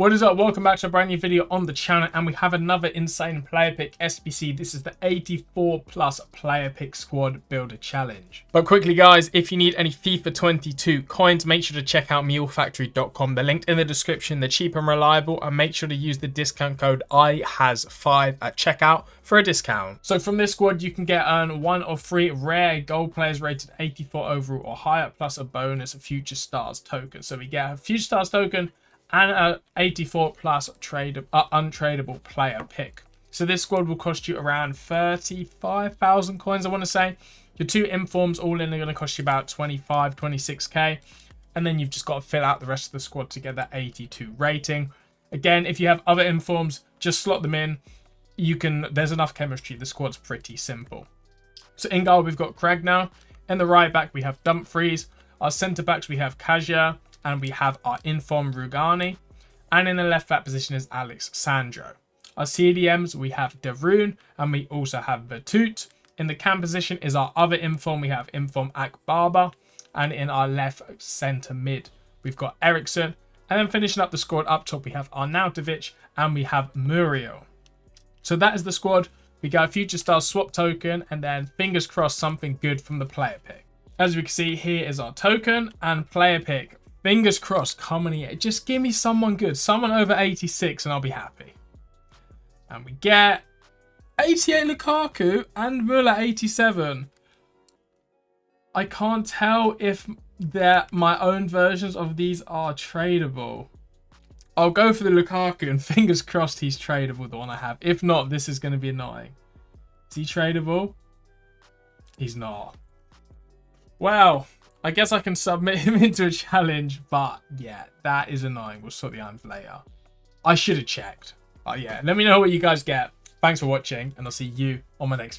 What is up? Welcome back to a brand new video on the channel and we have another insane player pick SBC. This is the 84 plus player pick squad builder challenge. But quickly guys, if you need any FIFA 22 coins, make sure to check out mulefactory.com. They're linked in the description. They're cheap and reliable and make sure to use the discount code IHAZ5 at checkout for a discount. So from this squad, you can get earn one of three rare gold players rated 84 overall or higher plus a bonus future stars token. So we get a future stars token and a 84 plus trade uh, untradeable player pick. So this squad will cost you around 35,000 coins, I want to say. Your two informs all in are going to cost you about 25, 26k. And then you've just got to fill out the rest of the squad to get that 82 rating. Again, if you have other informs, just slot them in. You can, there's enough chemistry. The squad's pretty simple. So in goal, we've got Craig now. In the right back, we have Dumfries. Our centre backs, we have Kajia and we have our Inform Rugani. And in the left back position is Alex Sandro. Our CDMs, we have Darun and we also have Veretout. In the cam position is our other Inform. We have Inform Akbaba. And in our left centre mid, we've got Eriksen. And then finishing up the squad up top, we have Arnautovic and we have Muriel. So that is the squad. We got a Future Star swap token and then fingers crossed something good from the player pick. As we can see, here is our token and player pick. Fingers crossed, here. Just give me someone good. Someone over 86 and I'll be happy. And we get 88 Lukaku and Muller 87. I can't tell if my own versions of these are tradable. I'll go for the Lukaku and fingers crossed he's tradable, the one I have. If not, this is going to be annoying. Is he tradable? He's not. Well, I guess I can submit him into a challenge, but yeah, that is annoying. We'll sort the answer later. I should have checked. But yeah, let me know what you guys get. Thanks for watching, and I'll see you on my next video.